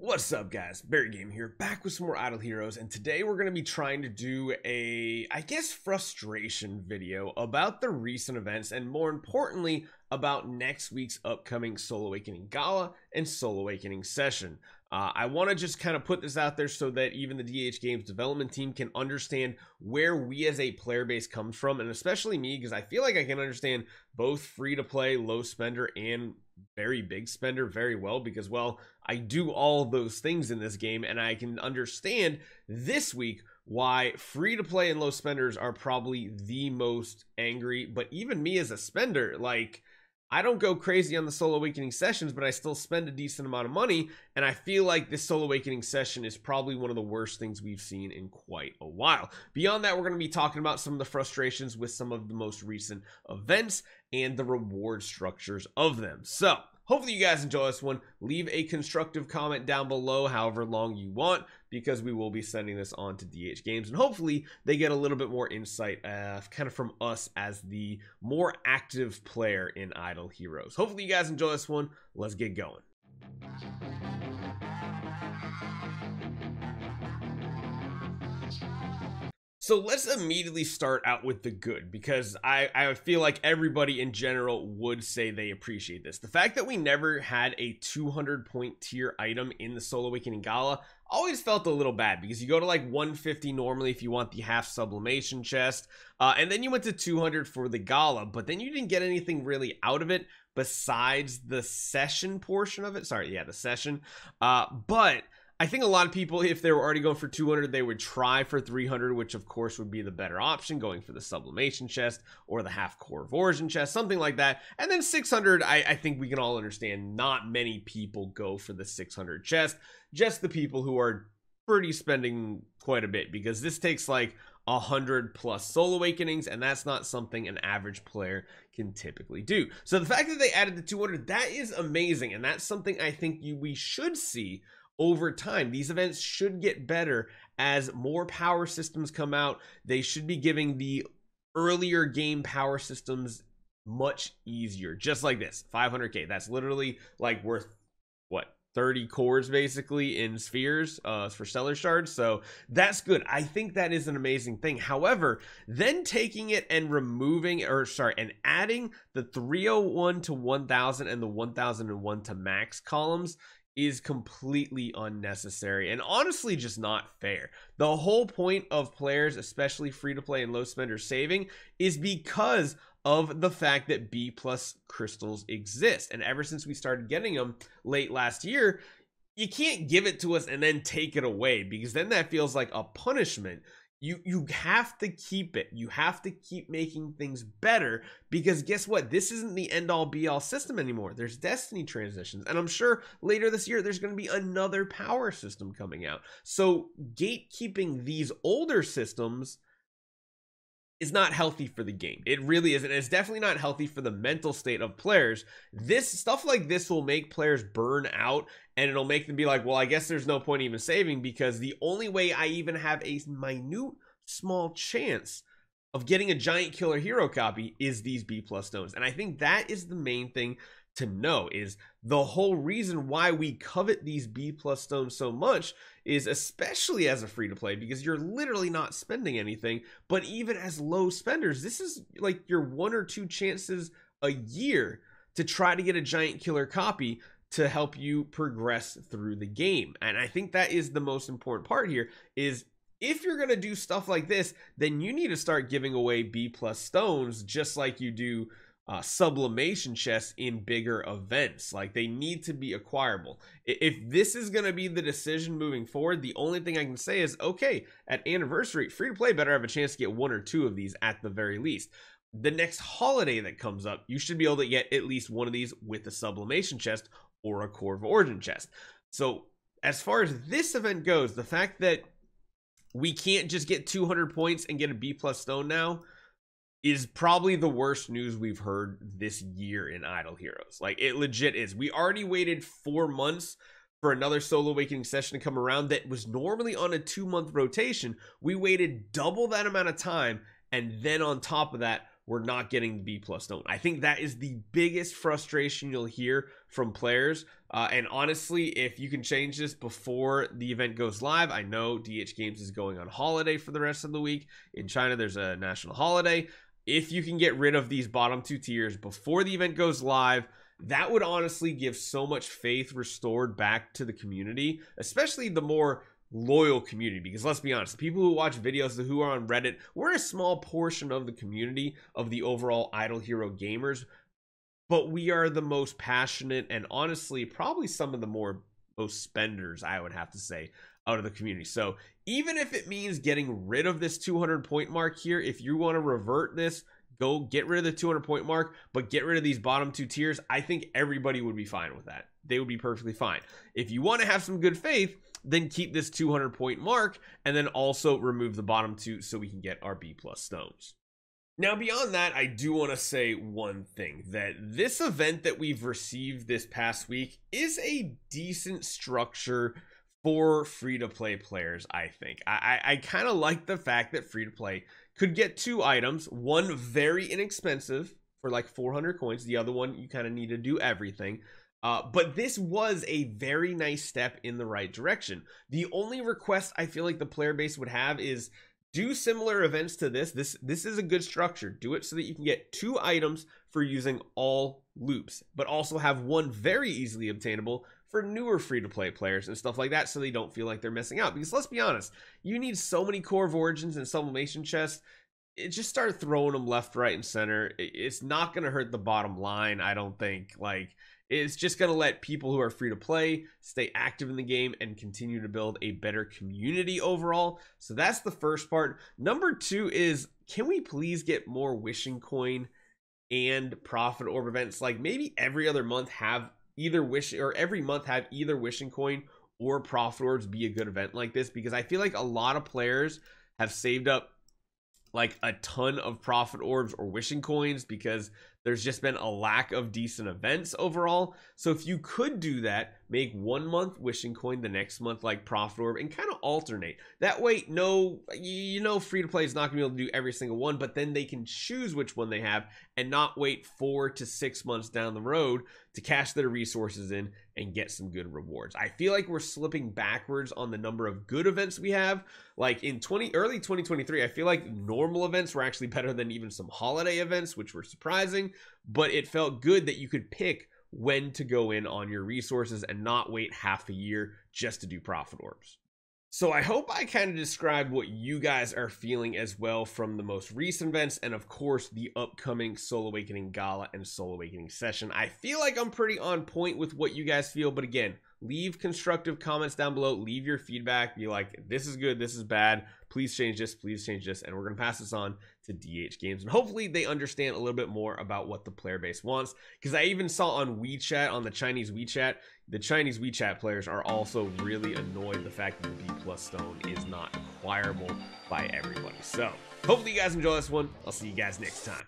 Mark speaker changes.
Speaker 1: What's up guys, Barry Game here, back with some more Idle Heroes, and today we're going to be trying to do a, I guess, frustration video about the recent events, and more importantly, about next week's upcoming Soul Awakening Gala and Soul Awakening Session. Uh, I want to just kind of put this out there so that even the DH Games development team can understand where we as a player base comes from, and especially me, because I feel like I can understand both free to play, low spender, and very big spender very well because, well, I do all those things in this game, and I can understand this week why free to play and low spenders are probably the most angry. But even me as a spender, like, I don't go crazy on the Soul Awakening sessions, but I still spend a decent amount of money. And I feel like this Soul Awakening session is probably one of the worst things we've seen in quite a while. Beyond that, we're going to be talking about some of the frustrations with some of the most recent events and the reward structures of them. So, Hopefully you guys enjoy this one. Leave a constructive comment down below, however long you want, because we will be sending this on to DH Games, and hopefully they get a little bit more insight, uh, kind of from us as the more active player in Idle Heroes. Hopefully you guys enjoy this one. Let's get going. So let's immediately start out with the good because I, I feel like everybody in general would say they appreciate this. The fact that we never had a 200 point tier item in the Soul Awakening Gala always felt a little bad because you go to like 150 normally if you want the half sublimation chest, uh, and then you went to 200 for the Gala, but then you didn't get anything really out of it besides the session portion of it. Sorry, yeah, the session. Uh, but I think a lot of people, if they were already going for 200, they would try for 300, which of course would be the better option, going for the sublimation chest or the half core of origin chest, something like that. And then 600, I, I think we can all understand not many people go for the 600 chest, just the people who are pretty spending quite a bit because this takes like a hundred plus soul awakenings and that's not something an average player can typically do so the fact that they added the 200 that is amazing and that's something i think you we should see over time. These events should get better as more power systems come out. They should be giving the earlier game power systems much easier, just like this 500k. That's literally like worth what 30 cores basically in spheres uh, for stellar shards. So that's good. I think that is an amazing thing. However, then taking it and removing, or sorry, and adding the 301 to 1000 and the 1001 to max columns is completely unnecessary and honestly just not fair. The whole point of players, especially free to play and low spender saving, is because of the fact that B plus crystals exist. And ever since we started getting them late last year, you can't give it to us and then take it away because then that feels like a punishment you you have to keep it. You have to keep making things better because guess what? This isn't the end all be all system anymore. There's destiny transitions and i'm sure later this year there's going to be another power system coming out. So gatekeeping these older systems is not healthy for the game. It really isn't. It's definitely not healthy for the mental state of players. This stuff like this will make players burn out and it'll make them be like, well, I guess there's no point even saving because the only way I even have a minute small chance of getting a giant killer hero copy is these B plus stones. And I think that is the main thing to know is the whole reason why we covet these B plus stones so much is especially as a free to play because you're literally not spending anything. But even as low spenders, this is like your one or two chances a year to try to get a giant killer copy to help you progress through the game. And I think that is the most important part here is if you're going to do stuff like this, then you need to start giving away B plus stones just like you do uh, sublimation chests in bigger events. Like they need to be acquirable. If this is going to be the decision moving forward, the only thing I can say is okay, at anniversary, free to play better have a chance to get one or two of these at the very least. The next holiday that comes up, you should be able to get at least one of these with a sublimation chest or a core of origin chest. So, as far as this event goes, the fact that we can't just get 200 points and get a B plus stone now is probably the worst news we've heard this year in Idle Heroes. Like it legit is. We already waited four months for another Soul Awakening session to come around that was normally on a two month rotation. We waited double that amount of time, and then on top of that, we're not getting the B plus stone. I think that is the biggest frustration you'll hear from players. Uh, and honestly, if you can change this before the event goes live, I know DH Games is going on holiday for the rest of the week. In China, there's a national holiday. If you can get rid of these bottom two tiers before the event goes live, that would honestly give so much faith restored back to the community, especially the more loyal community. Because let's be honest people who watch videos who are on reddit we're a small portion of the community of the overall idle hero gamers but we are the most passionate and honestly probably some of the more most spenders i would have to say out of the community. So even if it means getting rid of this 200 point mark here if you want to revert this go get rid of the 200 point mark but get rid of these bottom two tiers i think everybody would be fine with that. They would be perfectly fine. If you want to have some good faith then keep this 200 point mark and then also remove the bottom two so we can get our B plus stones. Now, beyond that, I do want to say one thing that this event that we've received this past week is a decent structure for free to play players, I think. I, I, I kind of like the fact that free to play could get two items one very inexpensive for like 400 coins, the other one you kind of need to do everything. Uh, but this was a very nice step in the right direction. The only request I feel like the player base would have is do similar events to this. This this is a good structure. Do it so that you can get two items for using all loops, but also have one very easily obtainable for newer free to play players and stuff like that so they don't feel like they're missing out. Because let's be honest, you need so many core of origins and sublimation chests. It just start throwing them left, right, and center. It's not going to hurt the bottom line, I don't think. Like, it's just going to let people who are free to play stay active in the game and continue to build a better community overall. So that's the first part. Number two is can we please get more wishing coin and profit orb events? Like maybe every other month have either wish or every month have either wishing coin or profit orbs be a good event like this because I feel like a lot of players have saved up like a ton of profit orbs or wishing coins because there's just been a lack of decent events overall. So if you could do that, make one month wishing coin, the next month like profit orb, and kind of alternate. That way, no, you know, free to play is not gonna be able to do every single one, but then they can choose which one they have and not wait four to six months down the road to cash their resources in and get some good rewards. I feel like we're slipping backwards on the number of good events we have. Like in 20 early 2023, I feel like normal events were actually better than even some holiday events, which were surprising, but it felt good that you could pick when to go in on your resources and not wait half a year just to do profit orbs. So I hope I kind of described what you guys are feeling as well from the most recent events and of course the upcoming Soul Awakening Gala and Soul Awakening session. I feel like I'm pretty on point with what you guys feel, but again, leave constructive comments down below, leave your feedback, be like, this is good, this is bad, please change this, please change this, and we're going to pass this on to DH Games. And hopefully they understand a little bit more about what the player base wants. Because I even saw on WeChat, on the Chinese WeChat, the Chinese WeChat players are also really annoyed the fact that the B plus stone is not acquirable by everybody. So hopefully you guys enjoy this one. I'll see you guys next time.